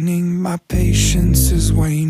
My patience is waning.